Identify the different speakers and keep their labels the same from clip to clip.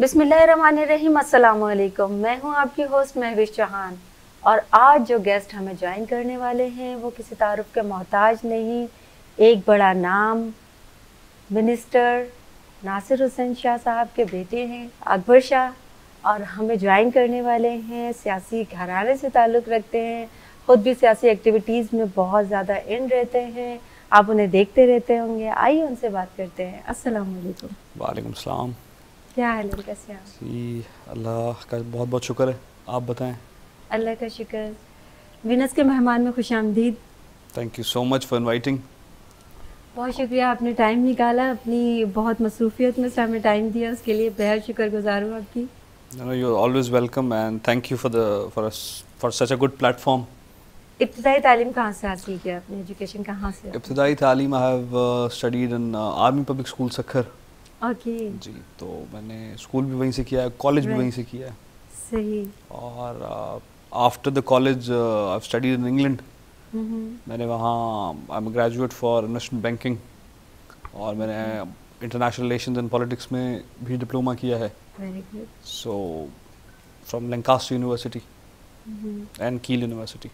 Speaker 1: अस्सलाम वालेकुम मैं हूँ आपकी होस्ट महविश चौहान। और आज जो गेस्ट हमें ज्वाइन करने वाले हैं, वो किसी तारुफ के मोहताज नहीं, एक बड़ा नाम मिनिस्टर नासिर हुसैन शाह साहब के बेटे हैं, अकबर शाह। और हमें ज्वाइन करने वाले हैं, सियासी घराने से ताल्लुक़ रखते हैं। ख़ुद भी सियासी एक्टिविटीज़ में बहुत ज़्यादा इन रहते हैं। आप उन्हें देखते रहते होंगे। आइए उनसे बात करते हैं। अस्सलाम वालेकुम क्या हाल है कैसे आप
Speaker 2: जी अल्लाह का बहुत बहुत शुक्र है। आप बताएँ।
Speaker 1: अल्लाह का शुक्र। विनस के मेहमान में खुश आमदीद
Speaker 2: thank you so much for inviting
Speaker 1: बहुत शुक्रिया आपने टाइम निकाला अपनी बहुत मसरूफियत में से हमें टाइम दिया उसके लिए बेहद शुक्रगुजार हूँ आपकी।
Speaker 2: You are always welcome and thank you for the for for such a good platform
Speaker 1: इब्तदाई तालीम कहाँ से हासिल किया आपने? एजुकेशन कहाँ से?
Speaker 2: इब्तदाई तालीम I have studied in army public school Sukkur
Speaker 1: okay
Speaker 2: ji तो मैंने स्कूल भी वहीं से किया है कॉलेज भी वहीं से किया है।
Speaker 1: सही।
Speaker 2: और after the college I studied in England मैंने वहाँ I am graduate for investment banking और मैंने इंटरनेशनल रिलेशंस एंड पॉलिटिक्स में भी डिप्लोमा किया है।
Speaker 1: So from
Speaker 2: So, university and Kiel.
Speaker 1: Okay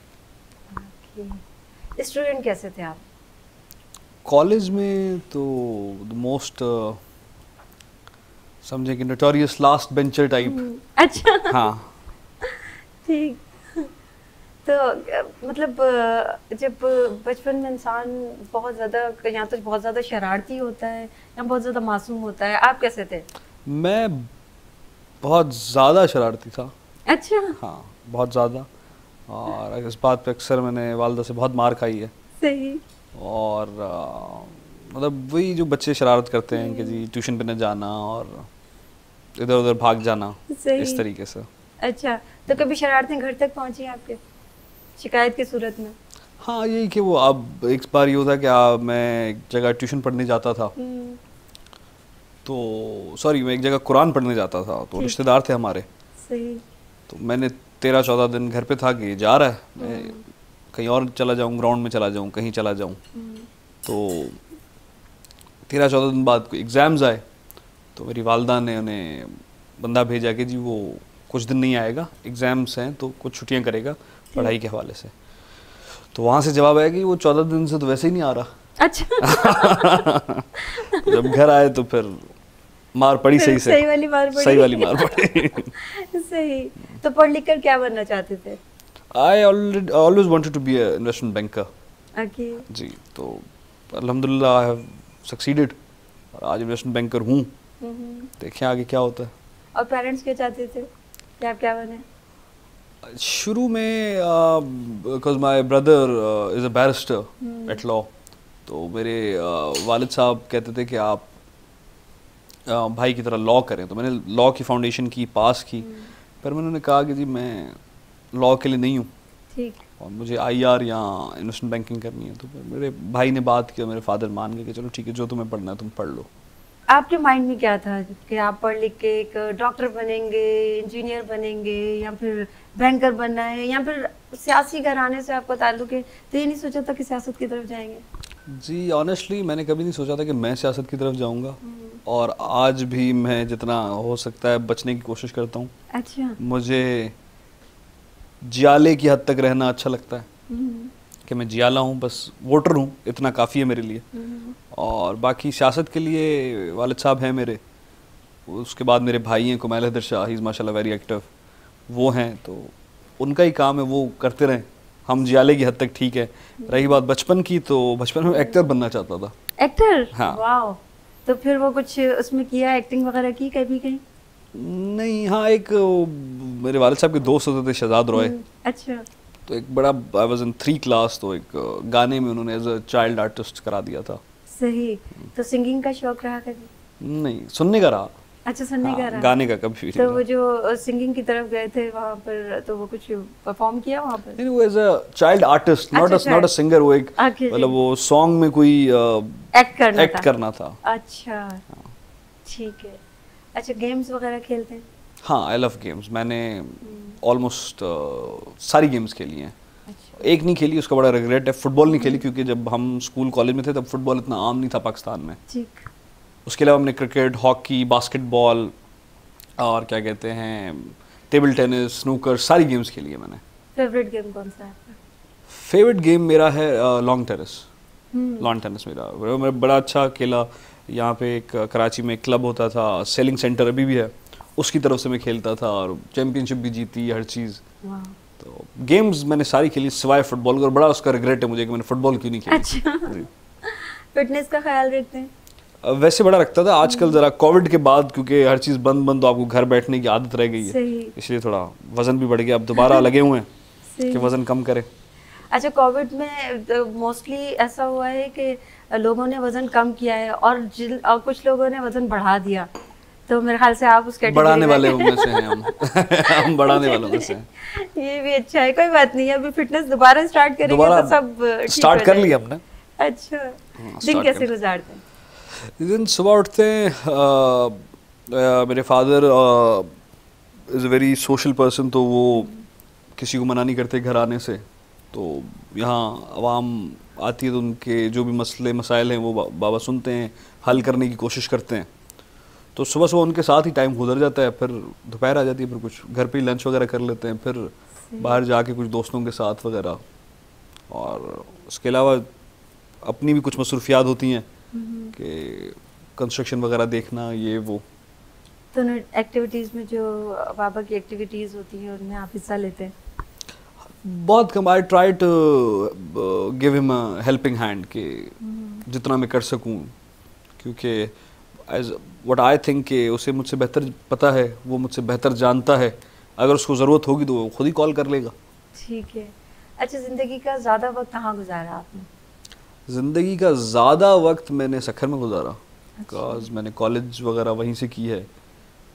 Speaker 1: student कैसे थे आप?
Speaker 2: कॉलेज में तो द मोस्ट कि नोटोरियस लास्ट बेंचर टाइप
Speaker 1: अच्छा।
Speaker 2: हाँ।
Speaker 1: ठीक। तो मतलब जब बचपन में इंसान बहुत ज़्यादा या तो बहुत ज़्यादा शरारती होता है या बहुत ज़्यादा मासूम होता है आप कैसे थे?
Speaker 2: मैं बहुत ज़्यादा शरारती था।
Speaker 1: अच्छा।
Speaker 2: हाँ बहुत ज़्यादा। और इस बात पे अक्सर मैंने वालदा से बहुत मार खाई है।
Speaker 1: सही।
Speaker 2: और अ, मतलब वही जो बच्चे शरारत करते हैं कि जी ट्यूशन पे न जाना और इधर उधर भाग जाना इस तरीके से।
Speaker 1: अच्छा तो कभी शरारतें घर तक पहुँची आपके? शिकायत की सूरत में?
Speaker 2: हाँ यही कि वो अब एक बार ये होता कि आ, मैं एक जगह ट्यूशन पढ़ने जाता था।
Speaker 1: हम्म,
Speaker 2: तो सॉरी मैं एक जगह कुरान पढ़ने जाता था तो रिश्तेदार थे हमारे।
Speaker 1: सही।
Speaker 2: तो मैंने तेरह चौदह दिन घर पे था कि जा रहा है मैं कहीं और चला जाऊँ ग्राउंड में चला जाऊँ कहीं चला जाऊँ।
Speaker 1: हम्म,
Speaker 2: तो तेरह चौदह दिन बाद एग्ज़ाम्स आए तो मेरी वालदा ने उन्हें बंदा भेजा कि जी वो कुछ दिन नहीं आएगा एग्ज़ाम्स हैं तो कुछ छुट्टियाँ करेगा पढ़ाई के हवाले से। तो वहाँ से जवाब आया कि वो चौदह दिन से तो वैसे ही नहीं आ रहा।
Speaker 1: अच्छा।
Speaker 2: जब घर आए तो फिर मार पड़ी सही से।
Speaker 1: सही वाली मार पड़ी।
Speaker 2: सही वाली मार पड़ी।
Speaker 1: सही। तो पढ़ लिख कर क्या बनना चाहते थे?
Speaker 2: I always wanted to be a investment banker
Speaker 1: okay
Speaker 2: ji तो अल्हम्दुलिल्लाह आई हैव सक्सीडेड और आज इन्वेस्टमेंट बैंकर हूँ। देखें आगे क्या होता है।
Speaker 1: और पेरेंट्स क्या चाहते थे? कि आप क्या बने?
Speaker 2: शुरू में because my brother is a barrister at law तो मेरे uh, वालिद साहब कहते थे कि आप uh, भाई की तरह लॉ करें। तो मैंने लॉ की फाउंडेशन की पास की पर मैंने कहा कि जी मैं लॉ के लिए नहीं हूँ। और मुझे आईआर या इन्वेस्टमेंट बैंकिंग करनी है। तो मेरे भाई ने बात की और मेरे फादर मान गए कि चलो ठीक है जो तुम्हें पढ़ना है तुम पढ़ लो।
Speaker 1: आपके माइंड में क्या था? कि आप पढ़ लिख के एक डॉक्टर बनेंगे इंजीनियर बनेंगे या फिर बैंकर बनना है या फिर सियासी घराने से आपका ताल्लुक है? तो ये नहीं सोचा था कि सियासत की तरफ़ जाएँगे?
Speaker 2: जी ऑनेस्टली मैंने कभी नहीं सोचा था कि मैं सियासत की तरफ़ जाऊँगा। और आज भी मैं जितना हो सकता है बचने की कोशिश करता हूँ।
Speaker 1: अच्छा।
Speaker 2: मुझे जियाले की हद तक रहना अच्छा लगता है।
Speaker 1: हम्म,
Speaker 2: कि मैं जियाला हूँ बस वोटर हूँ इतना काफ़ी है मेरे लिए।
Speaker 1: हम्म,
Speaker 2: और बाकी सियासत के लिए वालिद साहब हैं मेरे। उसके बाद मेरे भाई हैं कुमैल हैदर शाह इज़ माशाल्लाह वेरी एक्टिव वो हैं तो उनका ही काम है वो करते रहें। हम जियाले की हद तक ठीक है। रही बात बचपन की तो बचपन में एक्टर बनना चाहता था।
Speaker 1: एक्टर
Speaker 2: हाँ।
Speaker 1: वाओ तो फिर वो कुछ उसमें किया एक्टिंग वगैरह की कभी कहीं?
Speaker 2: नहीं हाँ एक मेरे वालिद साहब के दोस्त होते थे शहजाद रॉय।
Speaker 1: हम्म, अच्छा।
Speaker 2: तो एक बड़ा I was in three class तो एक गाने में उन्होंने एज अ चाइल्ड आर्टिस्ट करा दिया था।
Speaker 1: सही। तो सिंगिंग का शौक रहा कभी?
Speaker 2: नहीं सुनने का रहा।
Speaker 1: अच्छा सुनने का
Speaker 2: हाँ,
Speaker 1: रहा।
Speaker 2: गाने का कभी
Speaker 1: तो वो जो सिंगिंग की तरफ़ गए थे वहाँ पर तो वो कुछ परफॉर्म किया वहाँ पर?
Speaker 2: नहीं वो as a child artist not a not a singer वो एक मतलब वो सॉन्ग में कोई
Speaker 1: एक्ट करना
Speaker 2: एक्ट
Speaker 1: था।
Speaker 2: करना था।
Speaker 1: अच्छा ठीक है। अच्छा गेम्स वगैरह खेलते हैं?
Speaker 2: हाँ आई लव गेम्स मैंने ऑलमोस्ट सारी गेम्स खेली हैं। एक नहीं खेली उसका बड़ा रिग्रेट है। फुटबॉल नहीं खेली क्योंकि जब हम स्कूल कॉलेज में थे तब फुटबॉल इतना आम नहीं था पाकिस्तान में। उसके अलावा हमने क्रिकेट हॉकी बास्केटबॉल और क्या कहते हैं टेबल टेनिस स्नूकर सारी गेम्स खेली है मैंने।
Speaker 1: फेवरेट गेम कौन सा है
Speaker 2: फेवरेट गेम मेरा है long tennis
Speaker 1: hmm,
Speaker 2: lawn tennis मेरा। मैं बड़ा अच्छा खेला। यहाँ पे एक कराची में एक क्लब होता था सेलिंग सेंटर अभी भी है। उसकी तरफ़ से मैं खेलता था और चैंपियनशिप भी जीती हर चीज़। गेम्स मैंने सारी खेली सिवाय फुटबॉल और बड़ा उसका रिग्रेट है मुझे कि मैंने फुटबॉल क्यों नहीं खेली।
Speaker 1: अच्छा। फिटनेस का ख्याल रखते हैं?
Speaker 2: वैसे बड़ा रखता था आजकल ज़रा कोविड के बाद क्योंकि हर चीज़ बंद बंद तो आपको घर बैठने की आदत रह गई है। इसलिए थोड़ा वज़न भी बढ़ गया अब दोबारा लगे हुए हैं कि वज़न कम करें।
Speaker 1: अच्छा कोविड में मोस्टली ऐसा हुआ है कि लोगों ने वज़न कम किया है और और कुछ लोगों ने वज़न बढ़ा दिया। तो मेरे ख्याल से आप उस कैटेगरी
Speaker 2: बढ़ाने वाले में से हैं हम। हम बढ़ाने वालों में से
Speaker 1: ये भी अच्छा है कोई बात नहीं है अभी फिटनेस दोबारा स्टार्ट करेंगे तो सब
Speaker 2: स्टार्ट कर लिया हमने।
Speaker 1: अच्छा।
Speaker 2: हाँ,
Speaker 1: दिन कैसे गुजारते हैं?
Speaker 2: दिन सुबह उठते हैं मेरे father is a very social person तो वो किसी को मना नहीं करते घर आने से। तो यहाँ आवाम आती है तो उनके जो भी मसले मसाइल हैं वो बाबा सुनते हैं हल करने की कोशिश करते हैं। तो सुबह सुबह उनके साथ ही टाइम गुजर जाता है फिर दोपहर आ जाती है फिर कुछ घर पे ही लंच वगैरह कर लेते हैं फिर बाहर जाके कुछ दोस्तों के साथ वगैरह। और उसके अलावा अपनी भी कुछ मसरूफियात होती हैं कि कंस्ट्रक्शन वगैरह देखना ये वो।
Speaker 1: तो एक्टिविटीज़ में जो बाबा की एक्टिविटीज़ होती हैं उनमें आप हिस्सा लेते हैं?
Speaker 2: बहुत कम I try to give him helping hand कि जितना मैं कर सकूँ क्योंकि एज व्हाट आई थिंक कि उसे मुझसे बेहतर पता है वो मुझसे बेहतर जानता है। अगर उसको ज़रूरत होगी तो वो खुद ही कॉल कर लेगा।
Speaker 1: ठीक है। अच्छा ज़िंदगी का ज़्यादा वक्त कहाँ गुजारा आपने?
Speaker 2: ज़िंदगी का ज़्यादा वक्त मैंने सखर में गुजारा। बिकॉज़ अच्छा। मैंने कॉलेज वगैरह वहीं से की है।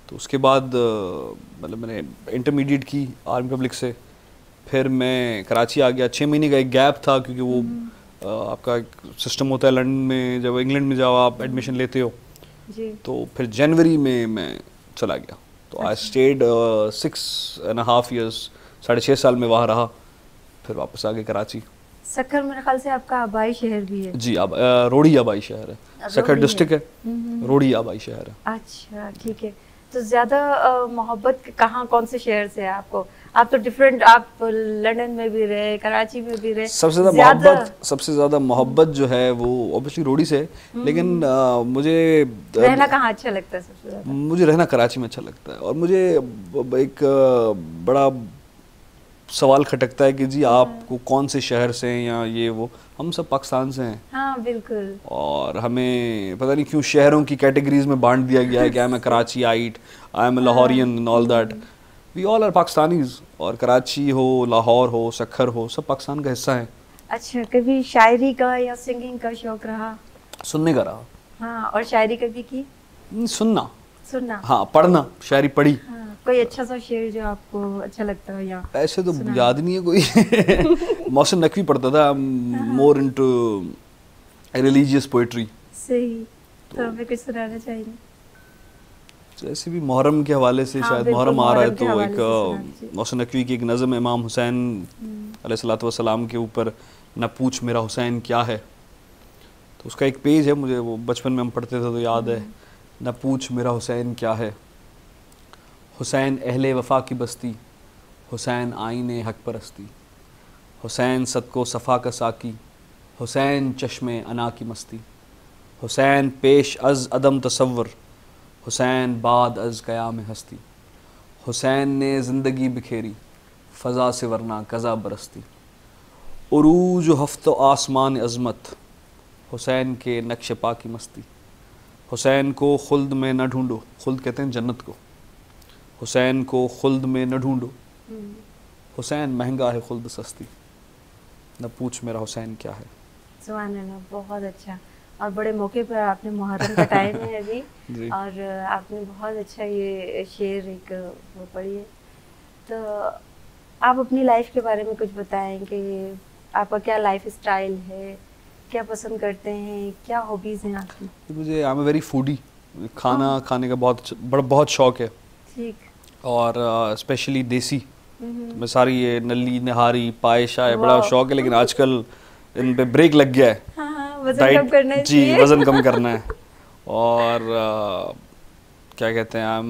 Speaker 2: तो उसके बाद मतलब मैंने इंटरमीडिएट की आर्मी पब्लिक से। फिर मैं कराची आ गया। छः महीने का एक गैप था क्योंकि वो आपका एक सिस्टम होता है लंदन में जब इंग्लैंड में जाओ आप एडमिशन लेते हो। तो फिर जनवरी में मैं चला गया। तो I stayed six and half years साढ़े छः साल में वहाँ रहा फिर वापस आ गए कराची।
Speaker 1: सखर मेरे ख्याल से आपका आबाई शहर भी है।
Speaker 2: जी अब अ, रोड़ी आबाई शहर है। सखर
Speaker 1: रोड़ी है।
Speaker 2: डिस्ट्रिक्ट है।
Speaker 1: हम्म।
Speaker 2: रोड़ी आबाई शहर है।
Speaker 1: अच्छा ठीक है। तो ज़्यादा मोहब्बत कहाँ कौन से शहर से है आपको? आप तो डिफरेंट आप लंदन में भी रहे कराची में भी रहे।
Speaker 2: सबसे ज़्यादा मोहब्बत सबसे ज़्यादा मोहब्बत जो है वो ऑब्वियसली रोड़ी से लेकिन अ, मुझे
Speaker 1: रहना कहाँ अच्छा लगता है सबसे ज़्यादा?
Speaker 2: मुझे रहना कराची में अच्छा लगता है और मुझे एक बड़ा सवाल खटकता है कि जी आपको कौन से शहर से हैं या ये वो हम सब पाकिस्तान से हैं।
Speaker 1: हाँ बिल्कुल।
Speaker 2: और हमें पता नहीं क्यों शहरों की कैटेगरीज में बांट दिया गया है कि I am Karachiite I am Lahorian all that we all are Pakistanis और कराची हो लाहौर हो सखर हो सब पाकिस्तान का हिस्सा है।
Speaker 1: अच्छा कभी शायरी का या सिंगिंग का शौक रहा?
Speaker 2: सुनने का रहा।
Speaker 1: हाँ और शायरी कभी की?
Speaker 2: सुनना।
Speaker 1: सुनना?
Speaker 2: हाँ पढ़ना शायरी पढ़ी।
Speaker 1: हाँ कोई अच्छा सा शेर जो आपको अच्छा लगता हो या
Speaker 2: ऐसे तो याद नहीं है कोई। मौसम नकवी पढ़ता था मोर इनटू रिलीजियस पोएट्री
Speaker 1: सही। तो हमें कुछ सुनाना चाहिए
Speaker 2: जैसे भी मुहर्रम के हवाले से
Speaker 1: हाँ,
Speaker 2: शायद मुहर्रम आ रहा है तो एक
Speaker 1: से सुना दीजिए।
Speaker 2: मौसम नकवी की एक नज़म इमाम हुसैन अलैहिस्सलाम के ऊपर न पूछ मेरा हुसैन क्या है। तो उसका एक पेज है मुझे वो बचपन में हम पढ़ते थे तो याद है। न पूछ मेरा हुसैन क्या है। हुसैन अहले वफा की बस्ती हुसैन आइन हक परस्ती। हुसैन सदको सफ़ा का साकी हुसैन चश्मे अना की मस्ती। हुसैन पेश अज अदम तसव्वुर हुसैन बाद अज क़याम हस्ती। हुसैन ने ज़िंदगी बिखेरी, फ़ज़ा से वरना कज़ा बरसती। उरूज हफ्त आसमान अज़मत, हुसैन के नक्श पा की मस्ती। हुसैन को खुल्द में न ढूंढो, खुल्द कहते हैं जन्नत को। हुसैन को खुल्द में न ढूंढो। हुसैन महँगा है, खुल्द सस्ती। न पूछ मेरा हुसैन क्या है।
Speaker 1: बहुत अच्छा। और बड़े मौके पर आपने मुहर्रम का टाइम है अभी। और आपने बहुत अच्छा ये शेर एक वो पढ़ी है। तो आप अपनी लाइफ के बारे में कुछ बताएँ कि आपका क्या लाइफ स्टाइल है क्या पसंद करते हैं क्या हॉबीज़ हैं आपकी?
Speaker 2: मुझे आई एम वेरी फूडी खाना हाँ। खाने का बहुत बड़ा बहुत शौक है।
Speaker 1: ठीक।
Speaker 2: और स्पेशली uh, देसी।
Speaker 1: हम्म,
Speaker 2: मैं सारी ये नली निहारी पाए शाय बड़ा शौक है लेकिन आजकल इन पे ब्रेक लग गया हाँ।
Speaker 1: हाँ। वज़न कम करना है
Speaker 2: जी वज़न कम करना है। और अ, क्या कहते हैं हम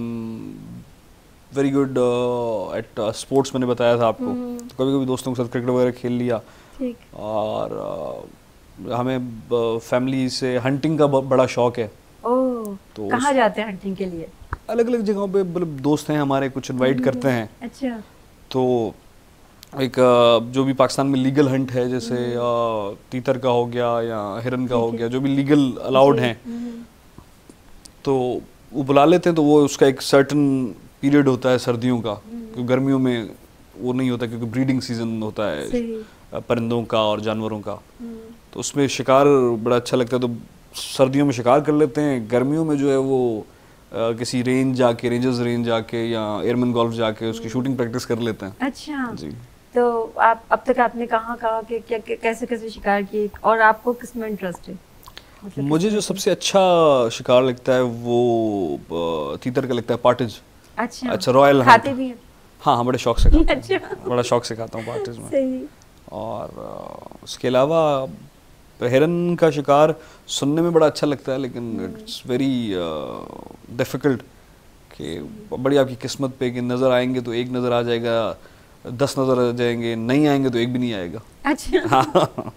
Speaker 2: वेरी गुड एट स्पोर्ट्स मैंने बताया था आपको। तो कभी कभी दोस्तों के साथ क्रिकेट वगैरह खेल लिया।
Speaker 1: ठीक।
Speaker 2: और uh, हमें फैमिली से हंटिंग का बड़ा शौक है।
Speaker 1: ओह
Speaker 2: तो
Speaker 1: कहाँ जाते हैं हंटिंग के लिए?
Speaker 2: अलग अलग जगहों पे मतलब दोस्त हैं हमारे कुछ इनवाइट करते हैं।
Speaker 1: अच्छा।
Speaker 2: तो एक जो भी पाकिस्तान में लीगल हंट है जैसे तीतर का हो गया या हिरन का हो गया जो भी लीगल अलाउड हैं। तो वो बुला लेते हैं तो वो उसका एक सर्टन पीरियड होता है सर्दियों का। क्योंकि गर्मियों में वो नहीं होता क्योंकि ब्रीडिंग सीज़न होता है परिंदों का और जानवरों का।
Speaker 1: हम्म,
Speaker 2: तो उसमें शिकार बड़ा अच्छा लगता है तो सर्दियों में शिकार कर लेते हैं। गर्मियों में जो है वो अ, किसी रेंज जाके रेंजर्स रेंज जाके या एयरमैन गोल्फ जाके उसकी शूटिंग प्रैक्टिस कर लेते हैं।
Speaker 1: अच्छा।
Speaker 2: जी।
Speaker 1: तो आप अब तक आपने कहाँ कहाँ के क्या कैसे कैसे शिकार किए? और आपको किसमें इंटरेस्ट है? मतलब
Speaker 2: मुझे जो सबसे अच्छा शिकार लगता है वो तीतर का लगता है पार्टिज
Speaker 1: अच्छा।
Speaker 2: अच्छा रॉयल
Speaker 1: खाते भी हैं?
Speaker 2: हाँ हाँ बड़े शौक से खाता
Speaker 1: अच्छा।
Speaker 2: बड़ा शौक से खाता हूँ पार्टिज में। और उसके अलावा हिरन का शिकार सुनने में बड़ा अच्छा लगता है लेकिन इट्स वेरी डिफ़िकल्ट कि बड़ी आपकी किस्मत पे कि नज़र आएँगे तो एक नज़र आ जाएगा दस नज़र आ जाएँगे नहीं आएँगे तो एक भी नहीं आएगा।
Speaker 1: अच्छा।
Speaker 2: हाँ।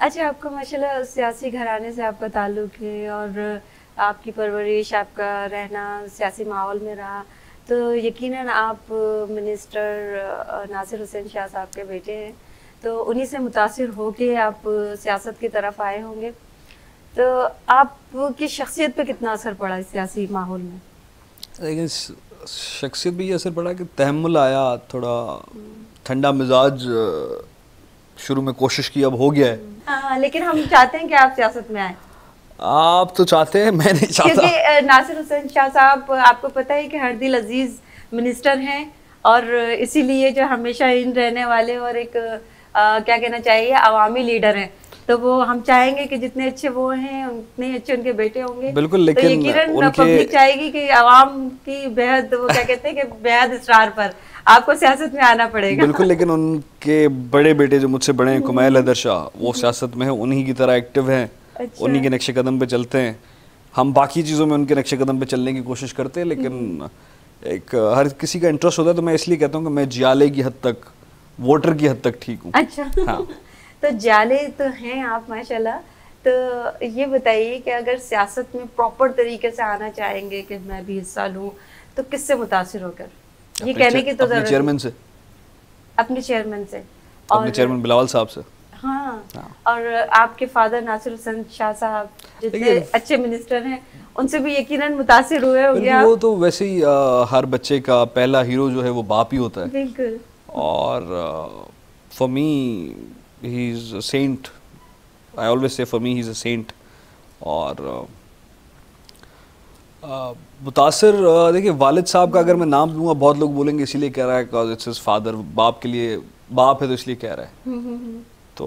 Speaker 1: अच्छा आपका माशाल्लाह सियासी घराने से आपका ताल्लुक है और आपकी परवरिश आपका रहना सियासी माहौल में रहा। तो यकीनन आप मिनिस्टर नासिर हुसैन शाह साहब के बेटे हैं। तो उन्हीं से मुतासिर होके आप सियासत की तरफ़ आए होंगे। तो आपकी शख्सियत पे कितना असर पड़ा इस सियासी माहौल में?
Speaker 2: लेकिन शख्सियत भी ये असर पड़ा कि तहमुल आया थोड़ा ठंडा मिजाज शुरू में कोशिश की अब हो गया है।
Speaker 1: हाँ लेकिन हम चाहते हैं कि आप सियासत में आए।
Speaker 2: आप तो चाहते हैं मैं नहीं चाहता।
Speaker 1: क्योंकि नासिर हुसैन शाह साहब आपको पता है कि हर दिल अज़ीज़ मिनिस्टर हैं और इसीलिए जो हमेशा इन रहने वाले और एक अ, क्या कहना चाहिए अवामी लीडर हैं। तो वो हम चाहेंगे कि जितने अच्छे वो हैं उतने अच्छे उनके बेटे होंगे।
Speaker 2: बिल्कुल, लेकिन
Speaker 1: तो
Speaker 2: लेकिन
Speaker 1: यकीनन
Speaker 2: उनके-
Speaker 1: पब्लिक चाहेगी कि आवाम की बेहद वो क्या कहते हैं कि बेहद इसरार पर। आपको सियासत में आना पड़ेगा।
Speaker 2: बिल्कुल लेकिन उनके बड़े बेटे जो मुझसे बड़े हैं कुमैल हैदर शाह वो सियासत में है उन्हीं की तरह एक्टिव हैं।
Speaker 1: अच्छा।
Speaker 2: उन्हीं के नक्शे कदम पे चलते हैं। हम बाकी चीज़ों में उनके नक्शे कदम पे चलने की कोशिश करते हैं लेकिन एक हर किसी का इंटरेस्ट होता है तो मैं इसलिए कहता हूँ कि मैं जियाले की हद तक वोटर की हद तक ठीक हूँ।
Speaker 1: अच्छा।
Speaker 2: हाँ।
Speaker 1: तो जाले तो हैं आप माशाल्लाह। तो ये बताइए कि अगर सियासत में प्रॉपर तरीके से आना चाहेंगे कि मैं भी हिस्सा लूँ तो किससे मुतासिर होकर? ये कहने की तो।
Speaker 2: चेयरमैन से।
Speaker 1: अपने चेयरमैन से।
Speaker 2: अपने चेयरमैन बिलावल साहब से।
Speaker 1: हाँ।
Speaker 2: हाँ।
Speaker 1: और आपके फादर नासिर हुसैन शाह साहब जितने अच्छे मिनिस्टर हैं उनसे भी यकीनन मुतासिर हुए होंगे
Speaker 2: वो तो वैसे ही अ, हर बच्चे का पहला हीरो जो है वो बाप ही होता है।
Speaker 1: बिल्कुल।
Speaker 2: और for me he is a saint I always say for me he is a saint और uh, uh, uh, देखिए वालिद साहब का अगर मैं नाम लूँगा बहुत लोग बोलेंगे इसीलिए कह रहा है बिकॉज़ इट्स हिज फादर बाप के लिए बाप है तो इसलिए कह रहा है। तो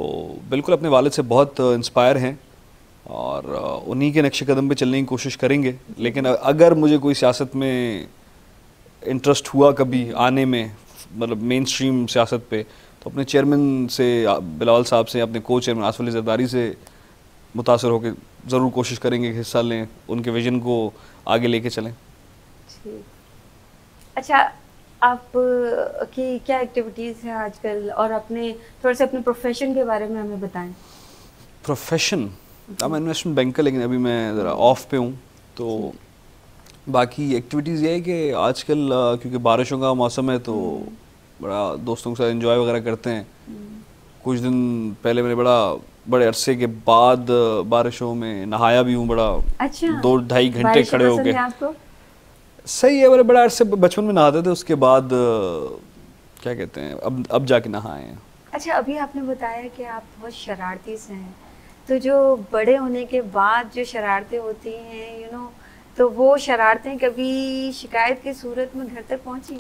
Speaker 2: बिल्कुल अपने वालिद से बहुत इंस्पायर हैं और उन्हीं के नक्शे कदम पे चलने की कोशिश करेंगे। लेकिन अगर मुझे कोई सियासत में इंटरेस्ट हुआ कभी आने में मतलब मेन स्ट्रीम सियासत पे तो अपने चेयरमैन से बिलावल साहब से अपने को चेयरमैन आसफ अली जरदारी से मुतासर होकर ज़रूर कोशिश करेंगे कि हिस्सा लें उनके विजन को आगे लेके चलें।
Speaker 1: अच्छा आप की क्या एक्टिविटीज़ हैं आजकल? और अपने थोड़े से अपने प्रोफेशन के बारे में हमें बताएँ।
Speaker 2: प्रोफेशन मैं इन्वेस्टमेंट बैंकर लेकिन अभी मैं ज़रा ऑफ़ पे हूँ। तो बाकी एक्टिविटीज़ ये है कि आजकल क्योंकि बारिशों का मौसम है तो बड़ा दोस्तों के साथ एंजॉय वगैरह करते हैं। कुछ दिन पहले मैंने बड़ा बड़े अरसे के बाद बारिशों में नहाया भी हूँ बड़ा।
Speaker 1: अच्छा।
Speaker 2: दो ढाई घंटे खड़े
Speaker 1: हैं आपको?
Speaker 2: सही है बड़े बड़ा अरसे बचपन में नहाते थे उसके बाद क्या कहते हैं अब अब जाके नहाए हैं।
Speaker 1: अच्छा अभी आपने बताया कि आप बहुत शरारती से हैं। तो जो बड़े होने के बाद जो शरारतें होती हैं यू नो तो वो शरारतें कभी शिकायत की सूरत में घर तक पहुँची?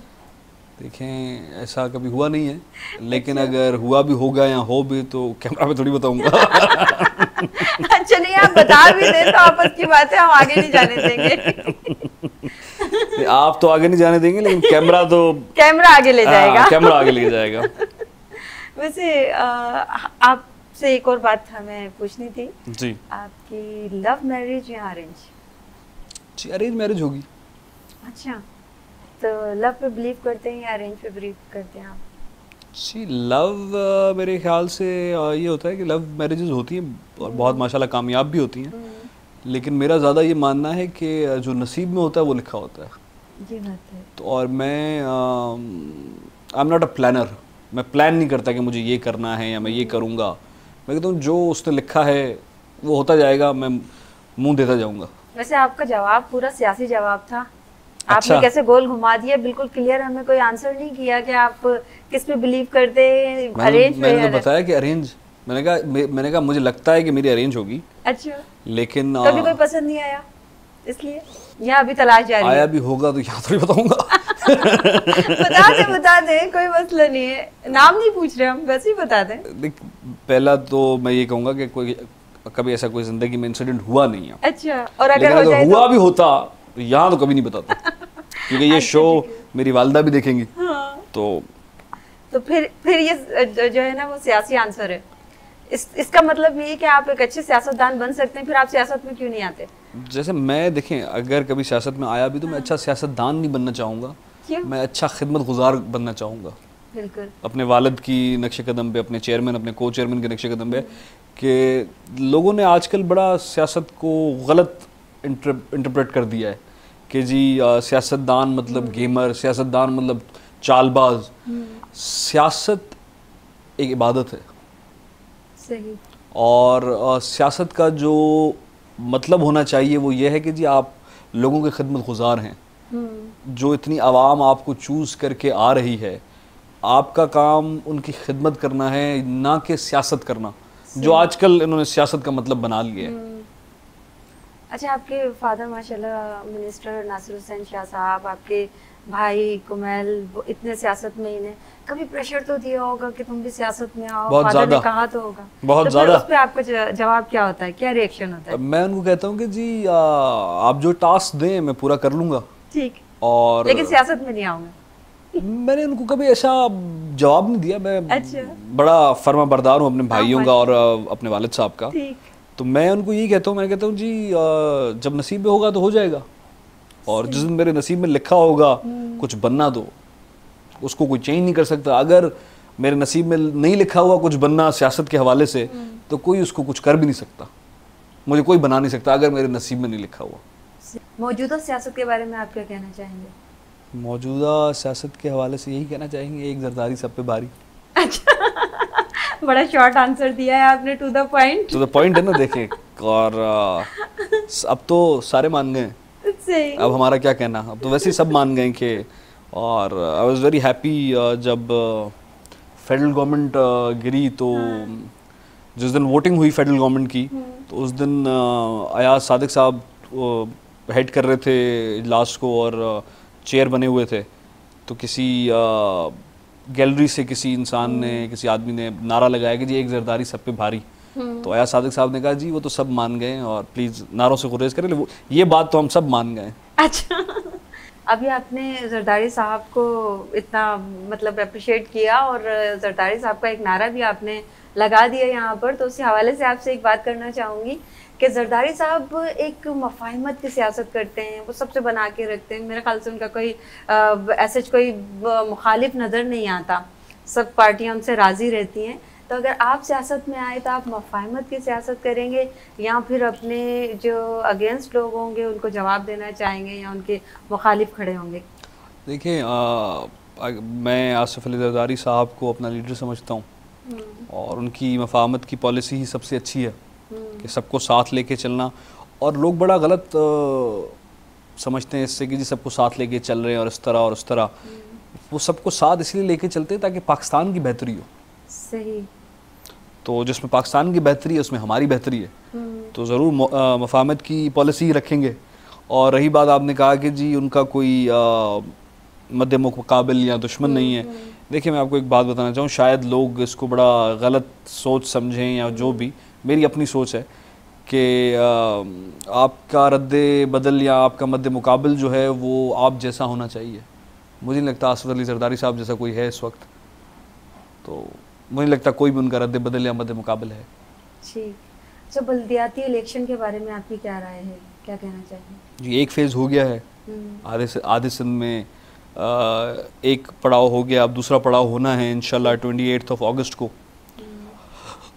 Speaker 2: देखें ऐसा कभी हुआ नहीं है। लेकिन अगर हुआ भी होगा या हो भी तो कैमरा में थोड़ी बताऊँगा।
Speaker 1: अच्छा नहीं आप बता भी दें तो आपस की बात है हम आगे नहीं जाने देंगे।
Speaker 2: आप तो आगे नहीं जाने देंगे लेकिन कैमरा तो
Speaker 1: कैमरा आगे ले जाएगा।
Speaker 2: हाँ, कैमरा आगे ले जाएगा।
Speaker 1: वैसे आपसे एक और बात हमें पूछनी थी।
Speaker 2: जी।
Speaker 1: आपकी लव मैरिज या अरेंज?
Speaker 2: जी अरेंज मैरिज होगी।
Speaker 1: अच्छा। लव पे बिलीव करते हैं या अरेंज पे बिलीव करते हैं आप?
Speaker 2: सी लव मेरे ख्याल से uh, ये होता है कि लव मैरिजेस होती हैं और बहुत माशाल्लाह कामयाब भी होती हैं। लेकिन मेरा ज़्यादा ये मानना है कि uh, जो नसीब में होता है वो लिखा होता है।
Speaker 1: जी बात है।
Speaker 2: तो और मैं I am not a planner मैं प्लान नहीं करता कि मुझे ये करना है या मैं ये करूँगा। मैं कहता हूँ जो उसने लिखा है वो होता जाएगा मैं मुँह देता जाऊँगा।
Speaker 1: वैसे आपका जवाब पूरा सियासी जवाब था। आपने
Speaker 2: अच्छा।
Speaker 1: कैसे गोल घुमा दिया? बिल्कुल क्लियर हमें कोई आंसर नहीं किया कि आप किस पे बिलीव करते हैं
Speaker 2: मैंने
Speaker 1: अरेंज
Speaker 2: मैंने तो बताया कि अरेंज मैंने कहा मैंने कहा मुझे लगता है कि मेरी अरेंज होगी।
Speaker 1: अच्छा।
Speaker 2: लेकिन
Speaker 1: कभी कोई पसंद नहीं आया इसलिए? यहाँ अभी तलाश जारी
Speaker 2: आया
Speaker 1: है
Speaker 2: भी होगा तो यहाँ थोड़ी बताऊँगा।
Speaker 1: बता दे बता दे कोई मसला नहीं है। नाम नहीं पूछ रहे हम वैसे ही बता दें।
Speaker 2: देख पहला तो मैं ये कहूँगा कि कोई कभी ऐसा कोई ज़िंदगी में इंसिडेंट हुआ नहीं है।
Speaker 1: अच्छा और अगर
Speaker 2: लेकिन
Speaker 1: हो जाए
Speaker 2: हुआ
Speaker 1: तो?
Speaker 2: भी होता तो यहाँ तो कभी नहीं बताता। क्योंकि ये शो मेरी वालदा भी देखेंगी।
Speaker 1: हाँ।
Speaker 2: तो
Speaker 1: तो फिर फिर ये जो- है ना वो सियासी आंसर है। इस इसका मतलब ये है कि आप एक अच्छे सियासतदान बन सकते हैं फिर आप सियासत में क्यों नहीं आते?
Speaker 2: जैसे मैं देखें अगर कभी सियासत में आया भी तो मैं अच्छा सियासतदान नहीं बनना चाहूँगा। मैं अच्छा खिदमत गुजार बनना चाहूँगा।
Speaker 1: बिल्कुल।
Speaker 2: अपने वालद की नक्शे कदम पे अपने चेयरमैन अपने को चेयरमैन के नक्शे कदम पे कि लोगों ने आजकल बड़ा सियासत को गलत इंटरप्रेट कर दिया है कि जी सियासतदान मतलब गेमर सियासतदान मतलब चालबाज। सियासत एक इबादत है।
Speaker 1: सही।
Speaker 2: और सियासत का जो मतलब होना चाहिए वो ये है कि जी आप लोगों के खिदमत गुजार हैं।
Speaker 1: हम्म।
Speaker 2: जो इतनी आवाम आपको चूज़ करके आ रही है आपका काम उनकी खिदमत करना है ना कि सियासत करना। जो आजकल इन्होंने सियासत का मतलब बना लिया है।
Speaker 1: हम्म। अच्छा आपके फादर माशाल्लाह मिनिस्टर नासिर हुसैन शाह साहब आपके भाई कुमैल इतने सियासत में इन्हें कभी प्रेशर तो दिया होगा कि तुम भी सियासत में आओ?
Speaker 2: बहुत
Speaker 1: फादर ने कहा तो होगा।
Speaker 2: बहुत
Speaker 1: तो
Speaker 2: ज़्यादा।
Speaker 1: उस पे आपका जवाब क्या होता है? क्या रिएक्शन होता है?
Speaker 2: मैं उनको कहता हूँ कि जी आ, आप जो टास्क दें मैं पूरा कर लूँगा।
Speaker 1: ठीक।
Speaker 2: और
Speaker 1: लेकिन सियासत में नहीं आऊँगा
Speaker 2: मैंने उनको कभी ऐसा जवाब नहीं दिया। मैं
Speaker 1: अच्छा।
Speaker 2: बड़ा फर्मा बरदार हूँ अपने भाइयों का और अपने वालिद साहब का।
Speaker 1: ठीक।
Speaker 2: तो मैं उनको यही कहता हूँ मैं कहता हूँ जी आ, जब नसीब में होगा तो हो जाएगा। और जिस दिन मेरे नसीब में लिखा होगा कुछ बनना तो उसको कोई चेंज नहीं कर सकता। अगर मेरे नसीब में नहीं लिखा हुआ कुछ बनना सियासत के हवाले से तो कोई उसको कुछ कर भी नहीं सकता। मुझे कोई बना नहीं सकता अगर मेरे नसीब में नहीं लिखा हुआ।
Speaker 1: मौजूदा सियासत के बारे में आप क्या कहना चाहेंगे?
Speaker 2: मौजूदा सियासत के हवाले से यही कहना चाहेंगे एक जरदारी सब पे भारी
Speaker 1: बड़ा शॉर्ट आंसर दिया है आपने टू द पॉइंट
Speaker 2: तो द पॉइंट है ना देखें और अब तो सारे मान गए।
Speaker 1: सही।
Speaker 2: अब हमारा क्या कहना? अब तो वैसे ही सब मान गए कि और आई वाज वेरी हैप्पी जब फेडरल गवर्नमेंट गिरी तो जिस दिन वोटिंग हुई फेडरल गवर्नमेंट की तो उस दिन अयाज सादिक साहब हेड कर रहे थे इजलास को और चेयर बने हुए थे। तो किसी गैलरी से किसी इंसान ने किसी आदमी ने नारा लगाया कि जी एक जरदारी सब पे भारी। तो अयाज सादिक साहब ने कहा जी वो तो सब मान गए और प्लीज़ नारों से गुरेज करें। वो ये बात तो हम सब मान गए
Speaker 1: अच्छा। अभी आपने जरदारी साहब को इतना मतलब अप्रिशिएट किया और जरदारी साहब का एक नारा भी आपने लगा दिया यहाँ पर तो उसी हवाले से आपसे एक बात करना चाहूँगी। कि जरदारी साहब एक मफाहमत की सियासत करते हैं वो सबसे बना के रखते हैं। मेरे ख्याल से उनका कोई ऐसे कोई मुखालिफ नज़र नहीं आता। सब पार्टियाँ उनसे राज़ी रहती हैं। तो अगर आप सियासत में आए तो आप मफाहमत की सियासत करेंगे या फिर अपने जो अगेंस्ट लोग होंगे उनको जवाब देना चाहेंगे या उनके मुखालिफ खड़े होंगे?
Speaker 2: देखिए मैं आसिफ अली जरदारी साहब को अपना लीडर समझता हूँ। और उनकी मफाहमत की पॉलिसी ही सबसे अच्छी है। कि सबको साथ लेके चलना। और लोग बड़ा गलत आ, समझते हैं इससे कि जी सबको साथ लेके चल रहे हैं और इस तरह और उस तरह। वो सबको साथ इसलिए लेके चलते हैं ताकि पाकिस्तान की बेहतरी हो।
Speaker 1: सही।
Speaker 2: तो जिसमें पाकिस्तान की बेहतरी है उसमें हमारी बेहतरी है।
Speaker 1: हम्म,
Speaker 2: तो ज़रूर मफामत की पॉलिसी रखेंगे। और रही बात आपने कहा कि जी उनका कोई मद्दे मुकाबिल या दुश्मन नहीं है। देखिए मैं आपको एक बात बताना चाहूँ शायद लोग इसको बड़ा गलत सोच समझें या जो भी। मेरी अपनी सोच है कि आपका रद्द बदल या आपका मद्द मुकाबल जो है वो आप जैसा होना चाहिए। मुझे नहीं लगता आसफ अली जरदारी साहब जैसा कोई है इस वक्त। तो मुझे नहीं लगता कोई भी उनका रद्द बदल या मद्द मुकाबल है।
Speaker 1: ठीक। अच्छा बल्दियाती इलेक्शन के बारे में आपकी क्या राय है? क्या कहना चाहिए
Speaker 2: जी एक फ़ेज़ हो गया है।
Speaker 1: हम्म,
Speaker 2: आधे से आधे सिंध में एक पड़ाव हो गया अब दूसरा पड़ाव होना है इनशाला ट्वेंटी एट्थ ऑफ़ अगस्त को।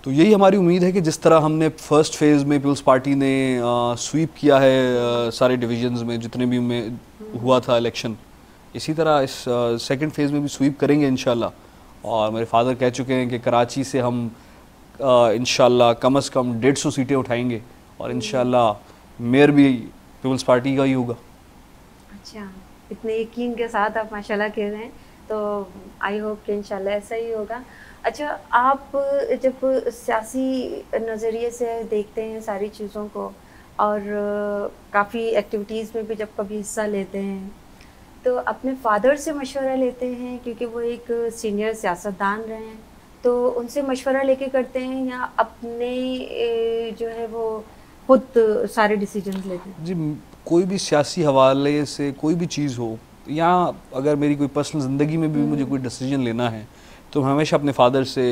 Speaker 2: तो यही हमारी उम्मीद है कि जिस तरह हमने फ़र्स्ट फ़ेज़ में पीपल्स पार्टी ने स्वीप किया है आ, सारे डिविजन्स में जितने भी में हुआ था इलेक्शन इसी तरह इस सेकंड फ़ेज़ में भी स्वीप करेंगे इन और मेरे फादर कह चुके हैं कि कराची से हम इन कम अज़ कम डेढ़ सौ सीटें उठाएँगे और इन मेयर भी पीपल्स पार्टी का ही होगा।
Speaker 1: अच्छा इतने यकीन के साथ आप माशाल्लाह कह रहे हैं तो आई होप कि इंशाल्लाह ऐसा ही होगा। अच्छा आप जब सियासी नज़रिए से देखते हैं सारी चीज़ों को और काफ़ी एक्टिविटीज़ में भी जब कभी हिस्सा लेते हैं तो अपने फादर से मशवरा लेते हैं क्योंकि वो एक सीनियर सियासतदान रहे हैं तो उनसे मशवरा लेके करते हैं या अपने जो है वो खुद सारे डिसीज़न लेते हैं
Speaker 2: जी कोई भी सियासी हवाले से कोई भी चीज़ हो या अगर मेरी कोई पर्सनल ज़िंदगी में भी मुझे हम्म। कोई डिसीज़न लेना है तो मैं हमेशा अपने फादर से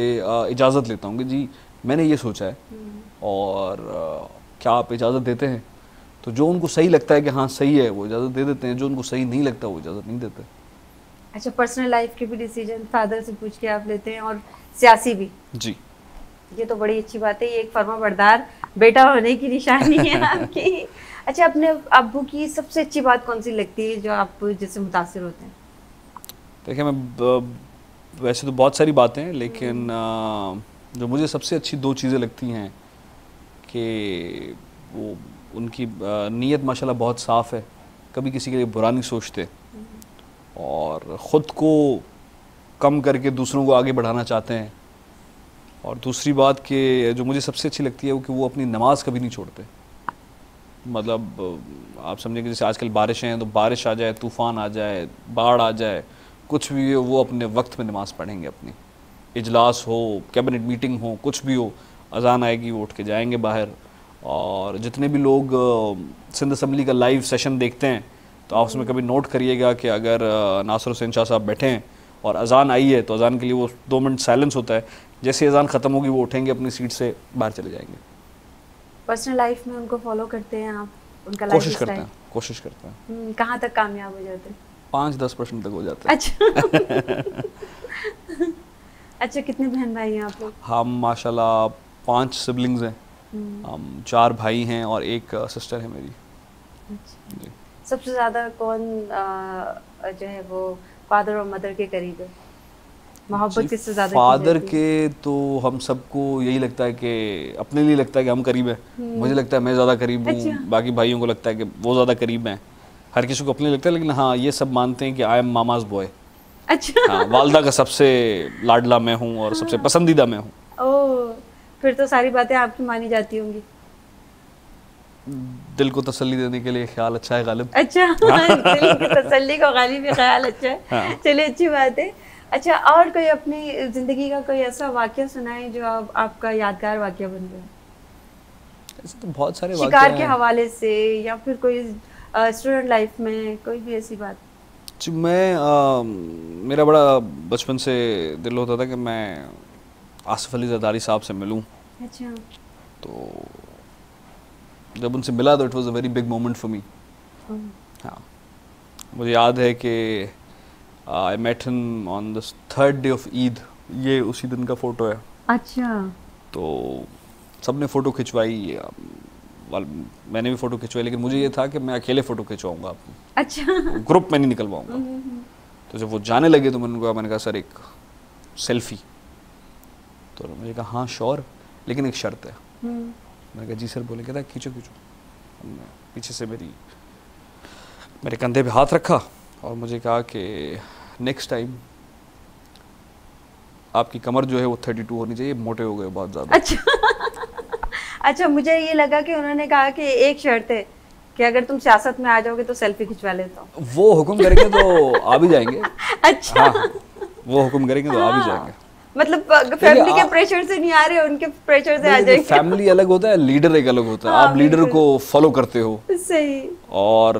Speaker 2: इजाज़त लेता हूँ कि जी मैंने ये सोचा है हम्म। और क्या आप इजाज़त देते हैं? तो जो उनको सही लगता है कि हाँ सही है वो इजाज़त दे देते हैं जो उनको सही नहीं लगता वो इजाज़त नहीं देते।
Speaker 1: अच्छा पर्सनल लाइफ के भी डिसीज़न फादर से पूछ के आप लेते हैं और सियासी भी।
Speaker 2: जी।
Speaker 1: ये तो बड़ी अच्छी बात है ये एक फर्मा बरदार बेटा होने की निशानी है आपकी। अच्छा अपने अबू की सबसे अच्छी बात कौन सी लगती है जो आप जिससे मुतासर होते हैं?
Speaker 2: देखिए मैं वैसे तो बहुत सारी बातें हैं लेकिन जो मुझे सबसे अच्छी दो चीज़ें लगती हैं कि वो उनकी नीयत माशाल्लाह बहुत साफ़ है। कभी किसी के लिए बुरा नहीं सोचते। और ख़ुद को कम करके दूसरों को आगे बढ़ाना चाहते हैं। और दूसरी बात कि जो मुझे सबसे अच्छी लगती है वो कि वो अपनी नमाज़ कभी नहीं छोड़ते। मतलब आप समझें कि जैसे आजकल बारिशें हैं तो बारिश आ जाए तूफ़ान आ जाए बाढ़ आ जाए कुछ भी हो वो अपने वक्त में नमाज़ पढ़ेंगे अपनी। इजलास हो कैबिनेट मीटिंग हो कुछ भी हो अजान आएगी वो उठ के जाएँगे बाहर। और जितने भी लोग सिंध असम्बली का लाइव सेशन देखते हैं तो आप उसमें कभी नोट करिएगा कि अगर नासर हुसैन शाह साहब बैठे हैं और अजान आई है तो अजान के लिए वो दो मिनट साइलेंस होता है। जैसे अजान ख़त्म होगी वो उठेंगे अपनी सीट से बाहर चले जाएँगे।
Speaker 1: पर्सनल लाइफ में उनको फॉलो करते हैं आप?
Speaker 2: उनका कोशिश करते हैं कोशिश करते हैं।
Speaker 1: हम्म, कहाँ तक कामयाब हो जाते हैं?
Speaker 2: पाँच दस परसेंट तक हो जाते हैं।
Speaker 1: अच्छा। अच्छा कितने बहन भाई हैं आप लोग?
Speaker 2: हम माशाल्लाह पाँच सिबलिंग्स हैं। हम्म। हम चार भाई हैं और एक सिस्टर है मेरी।
Speaker 1: अच्छा। सबसे ज़्यादा कौन आ, जो है वो फादर और मदर के करीब है? मोहब्बत किससे ज़्यादा
Speaker 2: फादर के तो हम सबको यही लगता है कि अपने लिए लगता है कि हम करीब है। हम्म। मुझे लगता है मैं ज़्यादा करीब हूँ अच्छा। बाकी भाइयों को लगता है कि वो ज़्यादा करीब हैं। हर किसी को अपने लगता है लेकिन हाँ ये सब मानते हैं कि आई एम मामाज बॉय
Speaker 1: अच्छा।
Speaker 2: हाँ वालदा का सबसे लाडला मैं हूँ और सबसे हाँ। पसंदीदा मैं हूँ।
Speaker 1: फिर तो सारी बातें आपकी मानी जाती होंगी।
Speaker 2: दिल को तसल्ली देने के लिए ख्याल अच्छा है गालिब।
Speaker 1: अच्छा हाँ। दिल की तसल्ली को गालिब ख्याल अच्छा है। हाँ। चलिए अच्छी बात है। अच्छा और कोई अपनी ज़िंदगी का कोई ऐसा वाक्य सुनाए जो आप, आपका यादगार वाक्य बन गया?
Speaker 2: ऐसे तो बहुत सारे
Speaker 1: शिकार के हवाले से या फिर कोई स्टूडेंट लाइफ में कोई भी ऐसी बात?
Speaker 2: जी मैं आ, मेरा बड़ा बचपन से दिल होता था कि मैं आसफ अली जरदारी साहब से मिलूं।
Speaker 1: अच्छा।
Speaker 2: तो जब उनसे मिला तो it was a very big moment for me हाँ। मुझे याद है कि I met him on the third day of Eid ये उसी दिन का फ़ोटो है।
Speaker 1: अच्छा।
Speaker 2: तो सबने फ़ोटो खिंचवाई मैंने भी फ़ोटो खिंचवाई लेकिन मुझे ये था कि मैं अकेले फ़ोटो खिंचवाऊँगा आपको।
Speaker 1: अच्छा।
Speaker 2: ग्रुप में नहीं निकलवाऊँगा। हम्म, हम्म, हम्म। तो जब वो जाने लगे तो मैंने कहा मैंने कहा सर एक सेल्फी। तो मुझे कहा हाँ श्योर लेकिन एक शर्त है। मैंने कहा जी सर बोले कहता खींचो खींचो। पीछे से मेरी मेरे कंधे पे हाथ रखा और मुझे कहा कि नेक्स्ट टाइम आपकी कमर जो है वो थर्टी टू होनी चाहिए मोटे हो गए बहुत ज़्यादा।
Speaker 1: अच्छा। अच्छा मुझे ये लगा कि उन्होंने कहा कि एक शर्त है कि अगर तुम सियासत में आ जाओगे तो सेल्फी खिंचवा लेता हूँ।
Speaker 2: वो हुक्म करेंगे तो आ भी जाएँगे।
Speaker 1: अच्छा। हाँ,
Speaker 2: वो हुक्म करेंगे तो आ भी हाँ। जाएँगे।
Speaker 1: मतलब फैमिली के प्रेशर से नहीं आ रहे उनके प्रेशर से आ जाएँगे।
Speaker 2: फैमिली अलग होता है लीडर एक अलग होता है। हाँ, आप लीडर को फॉलो करते हो।
Speaker 1: सही।
Speaker 2: और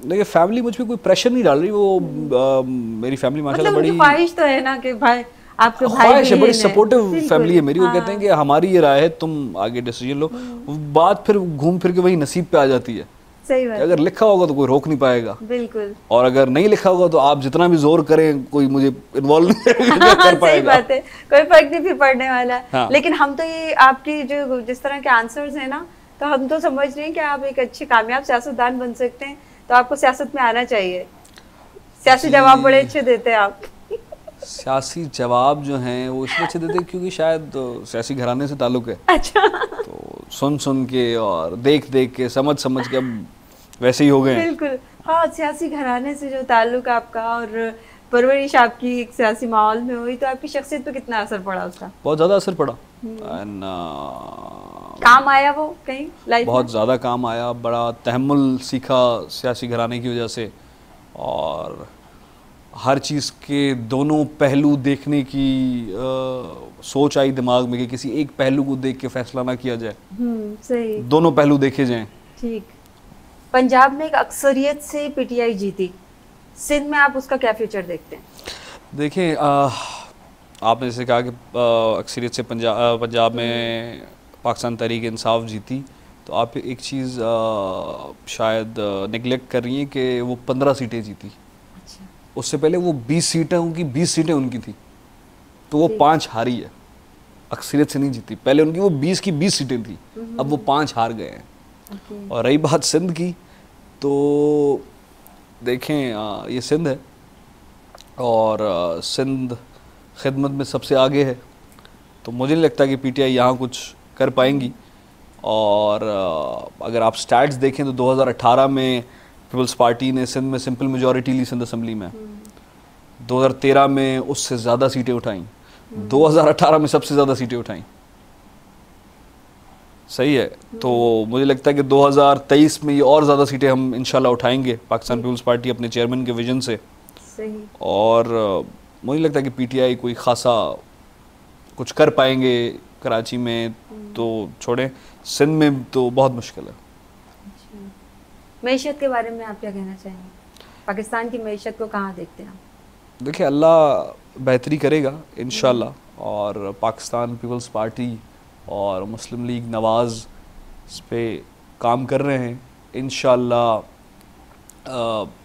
Speaker 2: देखिए फैमिली मुझ पे कोई प्रेशर नहीं डाल रही वो आ, मेरी फैमिली माशाल्लाह
Speaker 1: मतलब बड़ी ख्वाहिश तो है ना कि भाई आपके भाई
Speaker 2: ख्वाहिश है। बड़ी सपोर्टिव फैमिली है मेरी वो कहते हैं कि हमारी ये राय है तुम आगे डिसीज़न लो। बात फिर घूम फिर के वही नसीब पे आ जाती है।
Speaker 1: सही बात
Speaker 2: अगर लिखा होगा तो कोई रोक नहीं पाएगा।
Speaker 1: बिल्कुल।
Speaker 2: और अगर नहीं लिखा होगा तो आप जितना भी ज़ोर करें कोई मुझे इन्वॉल्व नहीं
Speaker 1: हाँ,
Speaker 2: कर
Speaker 1: सही बात है। कोई फ़र्क नहीं फिर पढ़ने वाला।
Speaker 2: हाँ।
Speaker 1: लेकिन हम तो ये आपकी जो जिस तरह के आंसर्स हैं ना तो हम तो समझ रहे हैं कि आप एक अच्छे कामयाब सियासतदान बन सकते हैं तो आपको सियासत में आना चाहिए। सियासी जवाब बड़े अच्छे देते हैं आप।
Speaker 2: सियासी जवाब जो हैं वो इसलिए अच्छे देते क्योंकि शायद सियासी घराने से ताल्लुक है।
Speaker 1: अच्छा।
Speaker 2: तो सुन सुन के और देख देख के समझ समझ के अब वैसे ही हो गए
Speaker 1: बिल्कुल। हाँ सियासी घराने से जो ताल्लुक आपका और परवरिश आपकी एक सियासी माहौल में हुई तो आपकी शख्सियत पे कितना असर पड़ा उसका?
Speaker 2: बहुत ज़्यादा असर पड़ा।
Speaker 1: हम्म।
Speaker 2: एंड
Speaker 1: काम आया वो कहीं लाइफ
Speaker 2: बहुत ज़्यादा काम आया बड़ा तहमुल सीखा सियासी घराने की वजह से। और हर चीज़ के दोनों पहलू देखने की अ, सोच आई दिमाग में कि किसी एक पहलू को देख के फैसला ना किया जाए।
Speaker 1: हम्म सही।
Speaker 2: दोनों पहलू देखे जाएँ।
Speaker 1: ठीक। पंजाब में एक अक्सरियत से पीटीआई जीती। सिंध में आप उसका क्या फ्यूचर देखते हैं?
Speaker 2: देखें अ, आपने जैसे कहा कि अक्सरियत से पंजाब पंजाब में पाकिस्तान तहरीक इंसाफ जीती। तो आप एक चीज़ अ, शायद निगलेक्ट कर रही हैं कि वो पंद्रह सीटें जीती। उससे पहले वो बीस सीटें उनकी बीस सीटें उनकी थी। तो वो। पाँच हारी है। अक्सरियत से नहीं जीती। पहले उनकी वो बीस की बीस सीटें थी। अब वो पाँच हार गए हैं। और रही बात सिंध की तो देखें आ, ये सिंध है। और आ, सिंध खिदमत में सबसे आगे है। तो मुझे नहीं लगता कि पीटीआई यहाँ कुछ कर पाएँगी। और आ, अगर आप स्टैट्स देखें तो 2018 में पीपल्स पार्टी ने सिंध में सिंपल मेजोरिटी ली सिंध असम्बली में। 2013 में उससे ज़्यादा सीटें उठाई। 2018 में सबसे ज़्यादा सीटें उठाई। सही है। तो मुझे लगता है कि 2023 में ये और ज़्यादा सीटें हम इंशाल्लाह उठाएँगे पाकिस्तान पीपल्स पार्टी अपने चेयरमैन के विजन से।
Speaker 1: सही।
Speaker 2: और मुझे लगता है कि पीटीआई कोई खासा कुछ कर पाएँगे कराची में तो छोड़ें। सिंध में तो बहुत मुश्किल है।
Speaker 1: मीशत के बारे में आप क्या कहना चाहेंगे? पाकिस्तान की मीशत को कहाँ देखते हैं आप?
Speaker 2: देखिए अल्लाह बेहतरी करेगा इन और पाकिस्तान पीपल्स पार्टी और मुस्लिम लीग नवाज़ इस पे काम कर रहे हैं। इन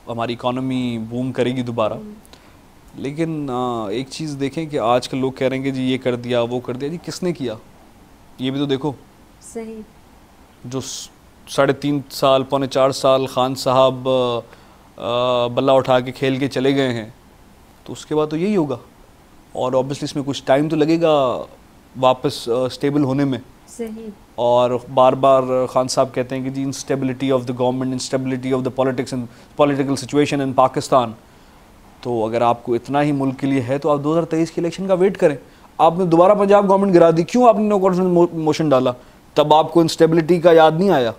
Speaker 2: हमारी इकॉनमी बूम करेगी दोबारा। लेकिन अ, एक चीज़ देखें कि आजकल लोग कह रहे हैं कि जी ये कर दिया वो कर दिया। जी किसने किया? ये भी तो देखो।
Speaker 1: सही।
Speaker 2: जो साढ़े तीन साल पौने चार साल खान साहब बल्ला उठा के खेल के चले गए हैं तो उसके बाद तो यही होगा। और ऑब्वियसली इसमें कुछ टाइम तो लगेगा वापस स्टेबल होने में।
Speaker 1: सही।
Speaker 2: और बार बार खान साहब कहते हैं कि जी instability of the government instability of the politics in political situation in Pakistan तो अगर आपको इतना ही मुल्क के लिए है तो आप 2023 के इलेक्शन का वेट करें। आपने दोबारा पंजाब गवर्नमेंट गिरा दी क्यों आपने नो कॉन्फिडेंस मोशन डाला? तब आपको इंस्टेबिलिटी का याद नहीं आया।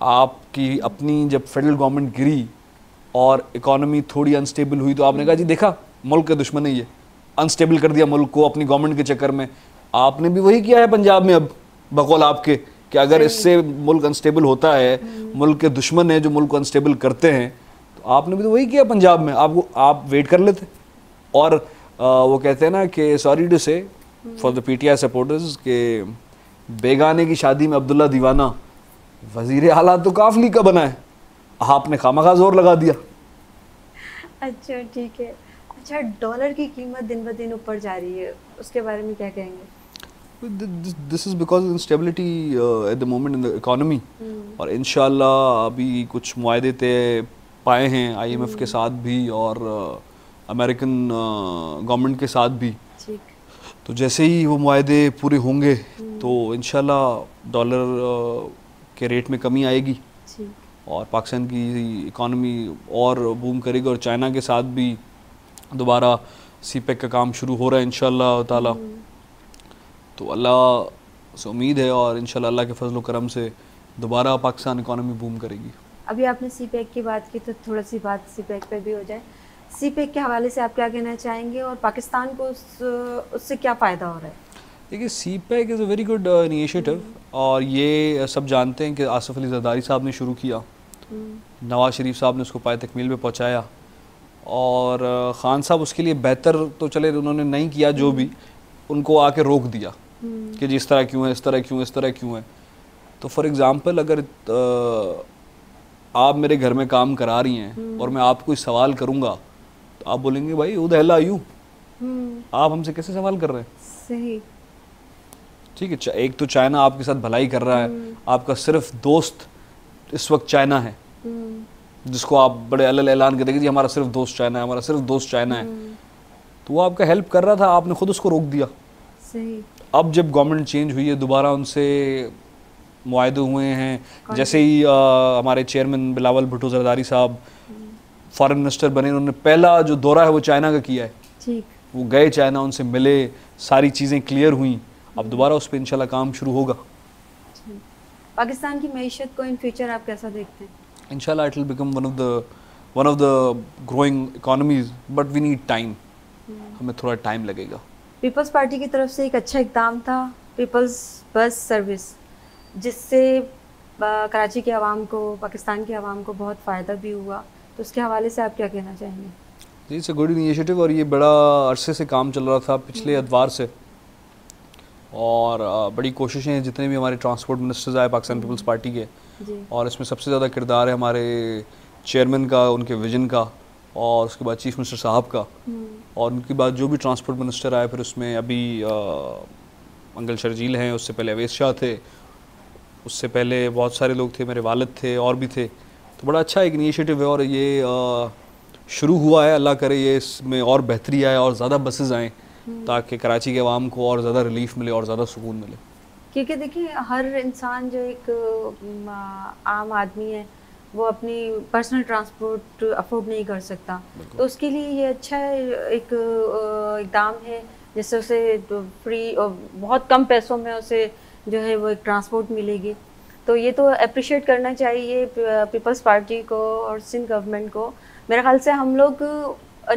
Speaker 2: आपकी अपनी जब फेडरल गवर्नमेंट गिरी और इकोनॉमी थोड़ी अनस्टेबल हुई तो आपने कहा जी देखा मुल्क के दुश्मन है। ये अनस्टेबल कर दिया मुल्क को अपनी गवर्नमेंट के चक्कर में। आपने भी वही किया है पंजाब में अब बकौल आपके कि अगर इससे मुल्क अनस्टेबल होता है मुल्क के दुश्मन है जो मुल्क को अनस्टेबल करते हैं तो आपने भी तो वही किया पंजाब में। आपको आप वेट कर लेते। और आ, वो कहते हैं ना कि sorry to say for the PTI supporters के बेगाने की शादी में अब्दुल्ला दीवाना वज़ीर आला तो काफली का बना है। आपने खामा ज़ोर लगा दिया।
Speaker 1: अच्छा ठीक है। अच्छा डॉलर की कीमत दिन ब दिन ऊपर जा रही है। उसके बारे में क्या कहेंगे?
Speaker 2: This is because instability at the moment in the economy और इनशाला अभी कुछ मुआदे तय पाए हैं आईएमएफ के साथ भी और अमेरिकन गवर्नमेंट के साथ भी। तो जैसे ही वो मुआदे पूरे होंगे तो इनशाला डॉलर के रेट में कमी आएगी। और पाकिस्तान की इकॉनमी और बूम करेगी और चाइना के साथ भी दोबारा सी पैक का काम शुरू हो रहा है इंशाल्लाह ताला। तो अल्लाह से उम्मीद है और इंशाल्लाह अल्लाह के फजल करम से दोबारा पाकिस्तान इकॉनमी बूम करेगी।
Speaker 1: अभी आपने सी पैक की बात की तो थोड़ा सी बात सी पैक पे भी हो जाए। सी पैक के हवाले से आप क्या कहना चाहेंगे और पाकिस्तान को उस उससे क्या फ़ायदा हो रहा है?
Speaker 2: देखिए CPEC is a very good initiative और ये सब जानते हैं कि आसफ अली जरदारी साहब ने शुरू किया। नवाज़ शरीफ साहब ने उसको पाए तकमील में पहुँचाया और खान साहब उसके लिए बेहतर तो चले, उन्होंने नहीं किया जो भी, उनको आके रोक दिया कि जी इस तरह क्यों है, इस तरह क्यों है, इस तरह क्यों है। तो फॉर एग्ज़ाम्पल अगर आप मेरे घर में काम करा रही हैं और मैं आपको सवाल करूँगा तो आप बोलेंगे, भाई वो द हेल यू आप हमसे कैसे सवाल कर रहे हैं?
Speaker 1: सही।
Speaker 2: ठीक है एक तो चाइना आपके साथ भलाई कर रहा है। आपका सिर्फ़ दोस्त इस वक्त चाइना है।
Speaker 1: हम्म।
Speaker 2: जिसको आप बड़े अलल ऐलान कर जी हमारा सिर्फ़ दोस्त चाइना है हमारा सिर्फ़ दोस्त चाइना है। तो वो आपका हेल्प कर रहा था आपने खुद उसको रोक दिया।
Speaker 1: सही।
Speaker 2: अब जब गवर्नमेंट चेंज हुई है दोबारा उनसे मुआदे हुए हैं। जैसे ही हमारे चेयरमैन बिलावल भुट्टो जरदारी साहब फॉरेन मिनिस्टर बने उन्होंने पहला जो दौरा है वो चाइना का किया है।
Speaker 1: ठीक।
Speaker 2: वो गए चाइना उनसे मिले सारी चीज़ें क्लियर हुई। अब दोबारा उस पर इंशाल्लाह काम शुरू होगा।
Speaker 1: पाकिस्तान की मीशत को इन फ्यूचर आप कैसा देखते हैं?
Speaker 2: it will become one of the one of the growing economies but we need time हमें थोड़ा टाइम लगेगा।
Speaker 1: पीपल्स पार्टी की तरफ़ से एक अच्छा इकदाम था पीपल्स बस सर्विस जिससे कराची के आवाम को पाकिस्तान के आवाम को बहुत फ़ायदा भी हुआ। तो उसके हवाले से आप क्या कहना चाहेंगे?
Speaker 2: इट्स अ गुड इनिशिएटिव और ये बड़ा अरसे से काम चल रहा था पिछले अदवार से। और बड़ी कोशिशें हैं जितने भी हमारे ट्रांसपोर्ट मिनिस्टर्स आए पाकिस्तान पीपल्स पार्टी के। और इसमें सबसे ज़्यादा किरदार है हमारे चेयरमैन का उनके विजन का और उसके बाद चीफ मिनिस्टर साहब का।
Speaker 1: हम्म,
Speaker 2: और उनके बाद जो भी ट्रांसपोर्ट मिनिस्टर आए फिर उसमें अभी मंगल शर्जील हैं उससे पहले अवेश शाह थे उससे पहले बहुत सारे लोग थे मेरे वालद थे और भी थे। तो बड़ा अच्छा एक इनिशिएटिव है और ये शुरू हुआ है अल्लाह करे ये इसमें और बेहतरी आए और ज़्यादा बसेज आएँ। ताकि कराची के अवाम को और ज़्यादा रिलीफ मिले और ज़्यादा सुकून मिले।
Speaker 1: क्योंकि देखिए हर इंसान जो एक आम आदमी है वो अपनी पर्सनल ट्रांसपोर्ट अफोर्ड नहीं कर सकता। तो उसके लिए ये अच्छा एक इकदाम है जिससे उसे फ्री और बहुत कम पैसों में उसे जो है वो एक ट्रांसपोर्ट मिलेगी। तो ये तो अप्रिशिएट करना चाहिए पीपल्स पार्टी को और सिंध गवर्नमेंट को। मेरे ख्याल से हम लोग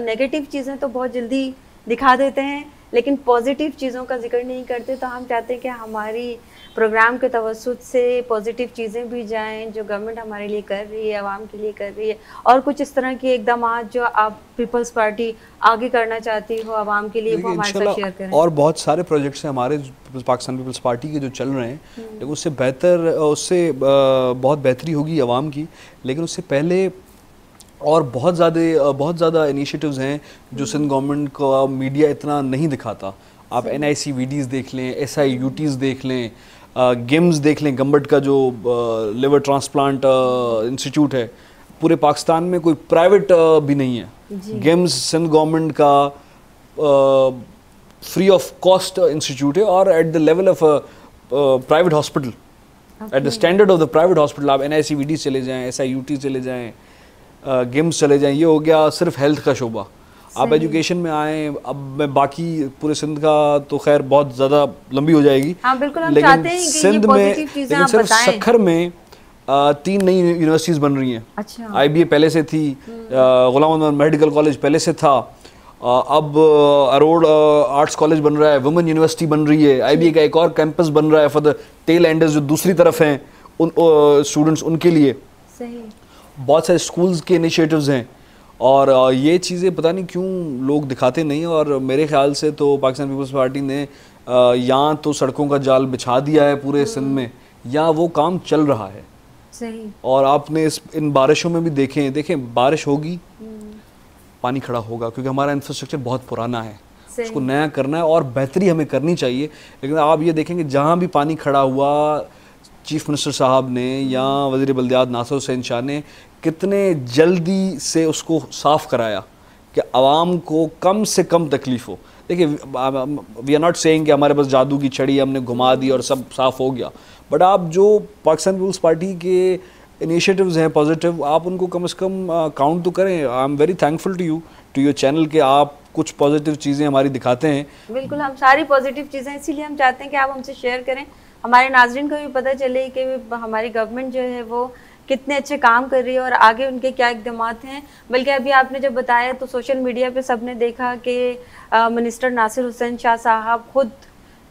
Speaker 1: नेगेटिव चीज़ें तो बहुत जल्दी दिखा देते हैं लेकिन पॉजिटिव चीज़ों का ज़िक्र नहीं करते तो हम चाहते हैं कि हमारी प्रोग्राम के तवसत से पॉजिटिव चीज़ें भी जाएँ जो गवर्नमेंट हमारे लिए कर रही है आवाम के लिए कर रही है और कुछ इस तरह के इकदाम जो आप पीपल्स पार्टी आगे करना चाहती हो आवाम के लिए वो हमारे साथ शेयर करें।
Speaker 2: और बहुत सारे प्रोजेक्ट्स हैं हमारे पाकिस्तान पीपल्स पार्टी के जो चल रहे हैं लेकिन उससे बेहतर उससे बहुत बेहतरी होगी आवाम की लेकिन उससे पहले और बहुत ज़्यादा बहुत ज़्यादा इनिशिएटिव्स हैं जो सिंध गवर्नमेंट का मीडिया इतना नहीं दिखाता। आप एन आई देख लें एस आई देख लें गेम्स देख लें गम्बट का जो लिवर ट्रांसप्लांट इंस्टीट्यूट है पूरे पाकिस्तान में कोई प्राइवेट भी नहीं है। गेम्स सिंध गवर्नमेंट का फ्री ऑफ़ कॉस्ट इंस्टीट्यूट है और at the level of private hospital at the standard of the private hospital आप N I C V D चले जाएँ एस आई यू टी चले जाएँ गेम्स चले जाएँ ये हो गया सिर्फ़ हेल्थ का शोबा आप एजुकेशन में आए अब मैं बाकी पूरे सिंध का तो खैर बहुत ज़्यादा लंबी हो जाएगी।
Speaker 1: हाँ, बिल्कुल, हम
Speaker 2: लेकिन
Speaker 1: हैं कि
Speaker 2: सिंध में लेकिन सिर्फ़ सखर में तीन नई यूनिवर्सिटीज़ बन रही हैं।
Speaker 1: अच्छा।
Speaker 2: आई पहले से थी गुलाम मेडिकल कॉलेज पहले से था। अब अरोड आर्ट्स कॉलेज बन रहा है वुमेन यूनिवर्सिटी बन रही है। आईबीए का एक और कैंपस बन रहा है फॉर द टेल एंडर्स जो दूसरी तरफ़ हैं उन स्टूडेंट्स उनके लिए।
Speaker 1: सही।
Speaker 2: बहुत सारे स्कूल्स के इनिशिएटिव्स हैं। और ये चीज़ें पता नहीं क्यों लोग दिखाते नहीं और मेरे ख्याल से तो पाकिस्तान पीपल्स पार्टी ने यहाँ तो सड़कों का जाल बिछा दिया है पूरे सिंध में या वो काम चल रहा है।
Speaker 1: सही।
Speaker 2: और आपने इस इन बारिशों में भी देखें देखें बारिश होगी
Speaker 1: हम्म,
Speaker 2: पानी खड़ा होगा क्योंकि हमारा इंफ्रास्ट्रक्चर बहुत पुराना है। उसको नया करना है और बेहतरी हमें करनी चाहिए। लेकिन आप ये देखेंगे जहाँ भी पानी खड़ा हुआ चीफ मिनिस्टर साहब ने या वज़ीर बल्दियात नासर हुसैन शाह ने कितने जल्दी से उसको साफ़ कराया कि आवाम को कम से कम तकलीफ़ हो। देखिए वी आर नॉट सेइंग कि हमारे पास जादू की छड़ी हमने घुमा दी और सब साफ़ हो गया। बट आप जो पाकिस्तान पीपल्स पार्टी के इनिशिएटिव्स हैं पॉजिटिव आप उनको कम से कम काउंट तो करें। I am very thankful to you to your channel के आप कुछ पॉजिटिव चीज़ें हमारी दिखाते हैं।
Speaker 1: बिल्कुल, हम सारी पॉजिटिव चीज़ें इसीलिए हम चाहते हैं कि आप हमसे शेयर करें। हमारे नाजरन को भी पता चले कि हमारी गवर्नमेंट जो है वो कितने अच्छे काम कर रही है और आगे उनके क्या इकदाम हैं। बल्कि अभी आपने जब बताया तो सोशल मीडिया पे सबने देखा कि मिनिस्टर नासिर हुसैन शाह साहब खुद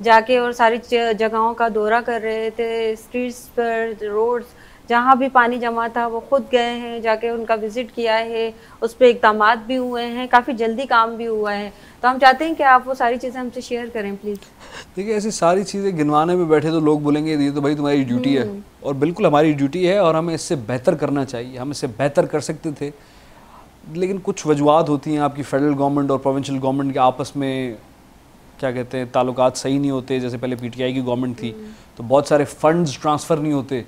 Speaker 1: जाके और सारी जगहों का दौरा कर रहे थे स्ट्रीट्स पर रोड्स जहाँ भी पानी जमा था वो खुद गए हैं जाके उनका विज़िट किया है उस पर इकदाम भी हुए हैं काफ़ी जल्दी काम भी हुआ है। तो हम चाहते हैं कि आप वो सारी चीज़ें हमसे शेयर करें प्लीज़
Speaker 2: देखिए ऐसी सारी चीज़ें गिनवाने में बैठे तो लोग बोलेंगे ये तो भाई तुम्हारी ड्यूटी है। हम्म। और बिल्कुल हमारी ड्यूटी है और हमें इससे बेहतर करना चाहिए। हम इससे बेहतर कर सकते थे। लेकिन कुछ वजूहत होती हैं आपकी फेडरल गवर्नमेंट और प्रोविंशियल गवर्नमेंट के आपस में क्या कहते हैं ताल्लुकात सही नहीं होते। जैसे पहले पीटीआई की गवर्नमेंट थी हम्म। तो बहुत सारे फंड्स ट्रांसफ़र नहीं होते।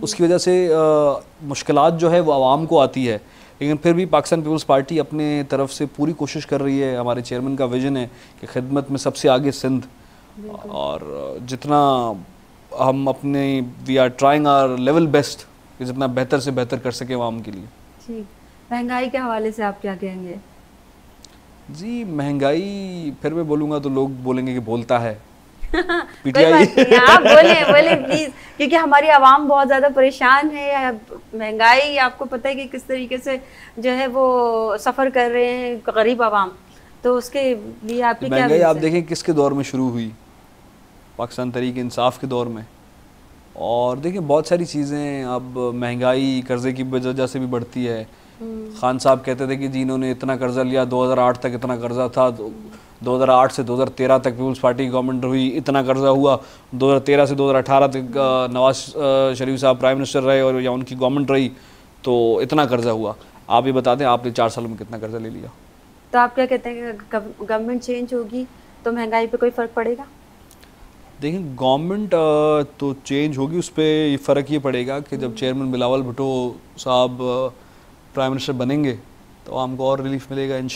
Speaker 2: उसकी वजह से मुश्किल जो है वो आवाम को आती है। लेकिन फिर भी पाकिस्तान पीपल्स पार्टी अपने तरफ़ से पूरी कोशिश कर रही है। हमारे चेयरमैन का विजन है कि खिदमत में सबसे आगे सिंध। और जितना हम अपने we are trying our level best कि जितना बेहतर से बेहतर कर सके आवाम के लिए।
Speaker 1: महँगाई के हवाले से आप क्या कहेंगे?
Speaker 2: जी महँगाई फिर मैं बोलूँगा तो लोग बोलेंगे कि बोलता है।
Speaker 1: आप बोले बोले प्लीज़ क्योंकि हमारी आवाम बहुत ज़्यादा परेशान है महँगाई आपको पता है कि किस तरीके से जो है वो सफ़र कर रहे हैं गरीब आवाम। तो उसके लिए आपकी
Speaker 2: क्या महँगाई आप देखें किसके दौर में शुरू हुई? पाकिस्तान तरीके इंसाफ के दौर में। और देखिए बहुत सारी चीज़ें अब महँगाई कर्ज़े की वजह से भी बढ़ती है। हम्म। खान साहब कहते थे कि जिन्होंने इतना कर्जा लिया 2008 तक इतना कर्जा था तो 2008 से 2013 तक पीपल्स पार्टी की गवर्नमेंट हुई इतना कर्जा हुआ। 2013 से 2018 तक नवाज़ शरीफ साहब प्राइम मिनिस्टर रहे और या उनकी गवर्नमेंट रही तो इतना कर्जा हुआ। आप ये बता दें आपने चार सालों में कितना कर्जा ले लिया?
Speaker 1: तो आप क्या कहते हैं गवर्नमेंट चेंज होगी तो महँगाई पे कोई फ़र्क पड़ेगा?
Speaker 2: देखिए गवर्नमेंट तो चेंज होगी उस पर फ़र्क ये पड़ेगा कि जब चेयरमैन बिलावल भुट्टो साहब प्राइम मिनिस्टर बनेंगे तो हमको और रिलीफ मिलेगा इन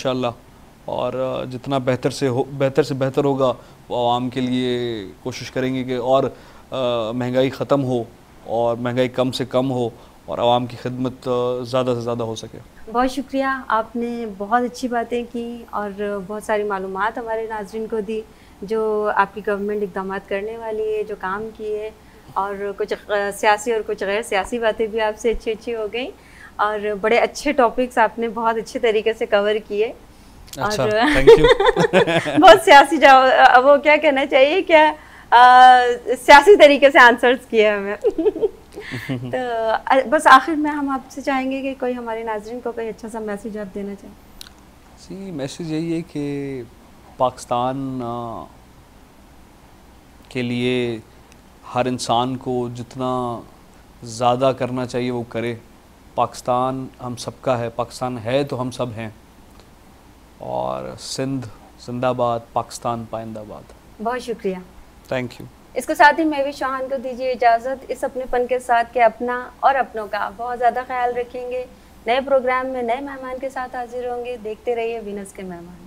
Speaker 2: और जितना बेहतर से हो, बेहतर से बेहतर होगा, वो आवाम के लिए कोशिश करेंगे कि और महँगाई ख़त्म हो और महँगाई कम से कम हो और आवाम की खिदमत ज़्यादा से ज़्यादा हो सके।
Speaker 1: बहुत शुक्रिया, आपने बहुत अच्छी बातें की और बहुत सारी मालूम हमारे नाजरन को दी, जो आपकी गवर्नमेंट इकदाम करने वाली है, जो काम किए और कुछ सियासी और कुछ गैर सियासी बातें भी आपसे अच्छी अच्छी हो गई और बड़े अच्छे टॉपिक्स आपने बहुत अच्छे तरीके से कवर किए।
Speaker 2: अच्छा, और
Speaker 1: बहुत सियासी वो क्या कहना चाहिए? क्या सियासी तरीके से आंसर्स किए हमें? तो बस आखिर में हम आपसे चाहेंगे कि कोई हमारे नाजरन को कोई अच्छा सा मैसेज आप देना चाहें।
Speaker 2: जी मैसेज यही है कि पाकिस्तान के लिए हर इंसान को जितना ज़्यादा करना चाहिए वो करे। पाकिस्तान हम सबका है पाकिस्तान है तो हम सब हैं। और सिंध जिंदाबाद पाकिस्तान पाइंदाबाद।
Speaker 1: बहुत शुक्रिया।
Speaker 2: थैंक यू
Speaker 1: इसके साथ ही मैं भी शाहान को दीजिए इजाज़त। इस अपने पन के साथ के अपना और अपनों का बहुत ज़्यादा ख्याल रखेंगे। नए प्रोग्राम में नए मेहमान के साथ हाजिर होंगे। देखते रहिए विनस के मेहमान।